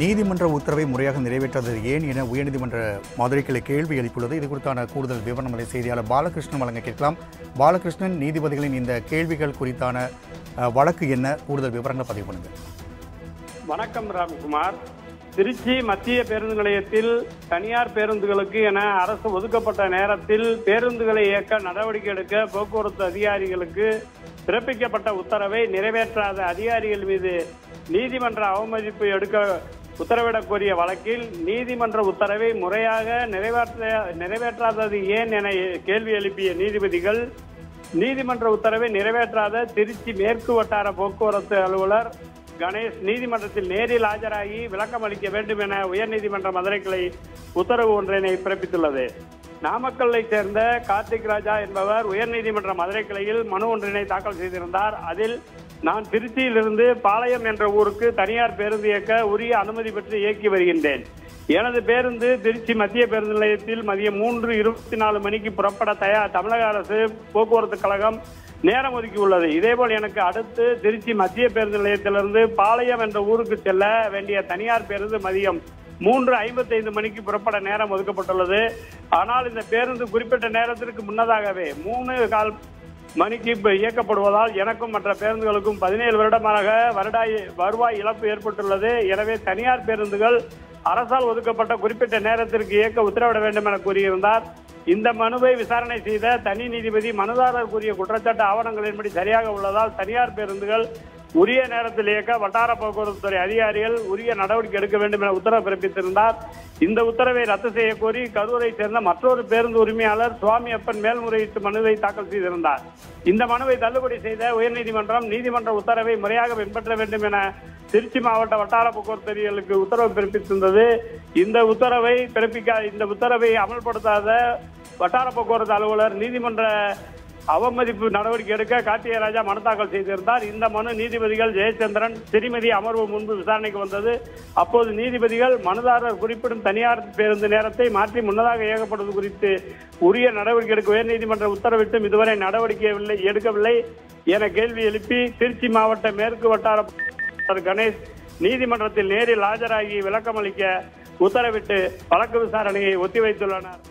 நீதிமன்ற உத்தரவை முறையாக நிறைவேற்றாதது ஏன் என உயர்நீதிமன்ற மதுரை கிளை கேள்வி எழுப்பியுள்ளது. இது குறித்தான கூடுதல் விவரங்களை செய்தியாளர் பாலகிருஷ்ணன் வழங்க கேட்கலாம். பாலகிருஷ்ணன் நீதிபதிகளின் இந்த கேள்விகள் குறித்தான வழக்கு என்ன? கூடுதல் விவரங்களை பதிவு பண்ணுங்க. வணக்கம் ராம்குமார். திருச்சி மத்திய பேருந்து நிலையத்தில் தனியார் பேருந்துகளுக்கு என அரசு ஒதுக்கப்பட்ட நேரத்தில் பேருந்துகளை இயக்க நடவடிக்கை எடுக்க போக்குவரத்து அதிகாரிகளுக்கு பிறப்பிக்கப்பட்ட உத்தரவை நிறைவேற்றாத அதிகாரிகள் மீது நீதிமன்ற அவமதிப்பு எடுக்க உத்தரவிடக் கோரிய வழக்கில் நீதிமன்ற உத்தரவை முறையாக நிறைவேற்ற நிறைவேற்றாதது ஏன் என கேள்வி எழுப்பிய நீதிபதிகள் நீதிமன்ற உத்தரவை நிறைவேற்றாத திருச்சி மேற்கு வட்டார போக்குவரத்து அலுவலர் கணேஷ் நீதிமன்றத்தில் நேரில் ஆஜராகி விளக்கம் அளிக்க வேண்டும் என உயர்நீதிமன்ற மதுரை கிளை உத்தரவு ஒன்றினை பிறப்பித்துள்ளது. நாமக்கல்லை சேர்ந்த கார்த்திக் ராஜா என்பவர் உயர்நீதிமன்ற மதுரை கிளையில் மனு ஒன்றினை தாக்கல் செய்திருந்தார். அதில் நான் திருச்சியிலிருந்து பாளையம் என்ற ஊருக்கு தனியார் பேருந்து இயக்க உரிய அனுமதி பெற்று இயக்கி வருகின்றேன். எனது பேருந்து திருச்சி மத்திய பேருந்து நிலையத்தில் மதியம் மூன்று இருபத்தி நாலு மணிக்கு புறப்பட தயார் தமிழக அரசு போக்குவரத்து கழகம் நேரம் ஒதுக்கியுள்ளது இதேபோல் எனக்கு அடுத்து திருச்சி மத்திய பேருந்து நிலையத்திலிருந்து பாளையம் என்ற ஊருக்கு செல்ல வேண்டிய தனியார் பேருந்து மதியம் மூன்று ஐம்பத்தைந்து மணிக்கு புறப்பட நேரம் ஒதுக்கப்பட்டுள்ளது. ஆனால் இந்த பேருந்து குறிப்பிட்ட நேரத்திற்கு முன்னதாகவே மூணு கால் மணிக்கு இப்ப இயக்கப்படுவதால் எனக்கும் மற்ற பேருந்துகளுக்கும் பதினேழு வருடமாக வருடாய் வருவாய் இழப்பு ஏற்பட்டுள்ளது. எனவே தனியார் பேருந்துகள் அரசால் ஒதுக்கப்பட்ட குறிப்பிட்ட நேரத்திற்கு இயக்க உத்தரவிட வேண்டும் என கூறியிருந்தார். இந்த மனுவை விசாரணை செய்த தனி நீதிபதி மனுதாரர் கூறிய குற்றச்சாட்டு ஆவணங்களின்படி சரியாக உள்ளதால் தனியார் பேருந்துகள் உரிய நேரத்தில் இயக்க வட்டார போக்குவரத்து துறை அதிகாரிகள் உரிய நடவடிக்கை எடுக்க வேண்டும் என உத்தரவு பிறப்பித்திருந்தார். இந்த உத்தரவை ரத்து செய்ய கோரி கரூரை சேர்ந்த மற்றொரு பேருந்து உரிமையாளர் சுவாமி அப்பன் மேல்முறையீட்டு மனுவை தாக்கல் செய்திருந்தார். இந்த மனுவை தள்ளுபடி செய்த உயர்நீதிமன்றம் நீதிமன்ற உத்தரவை முறையாக பின்பற்ற வேண்டும் என திருச்சி மாவட்ட வட்டார போக்குவரத்து அதிகாரிகளுக்கு உத்தரவு பிறப்பித்திருந்தது. இந்த உத்தரவை பிறப்பிக்க இந்த உத்தரவை அமல்படுத்தாத வட்டார போக்குவரத்து அலுவலர் நீதிமன்ற அவமதிப்பு நடவடிக்கை எடுக்க கார்த்திகராஜா மனு தாக்கல் செய்திருந்தார். இந்த மனு நீதிபதிகள் ஜெயச்சந்திரன் திருமதி அமர்வு முன்பு விசாரணைக்கு வந்தது. அப்போது நீதிபதிகள் மனுதாரர் குறிப்பிடும் தனியார் பேருந்து நேரத்தை மாற்றி முன்னதாக இயக்கப்படுவது குறித்து உரிய நடவடிக்கை எடுக்க உயர்நீதிமன்றம் உத்தரவிட்டும். இதுவரை நடவடிக்கை இல்லை எடுக்கவில்லை என கேள்வி எழுப்பி திருச்சி மாவட்ட மேற்கு வட்டார கணேஷ் நீதிமன்றத்தில் நேரில் ஆஜராகி விளக்கம் அளிக்க உத்தரவிட்டு வழக்கு விசாரணையை ஒத்திவைத்துள்ளனர்.